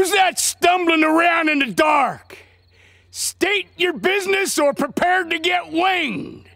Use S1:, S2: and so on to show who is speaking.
S1: Who's that stumbling around in the dark? State your business or prepare to get winged.